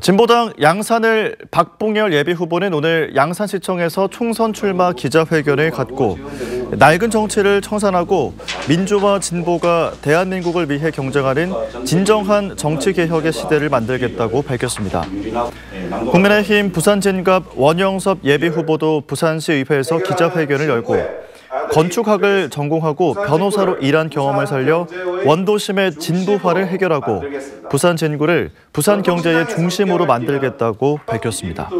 진보당 양산을 박봉열 예비후보는 오늘 양산시청에서 총선 출마 기자회견을 갖고 낡은 정치를 청산하고 민주와 진보가 대한민국을 위해 경쟁하는 진정한 정치개혁의 시대를 만들겠다고 밝혔습니다. 국민의힘 부산진갑 원영섭 예비후보도 부산시 의회에서 기자회견을 열고 건축학을 전공하고 변호사로 일한 경험을 살려 원도심의 진부화를 해결하고 부산 진구를 부산 경제의 중심으로 만들겠다고 밝혔습니다.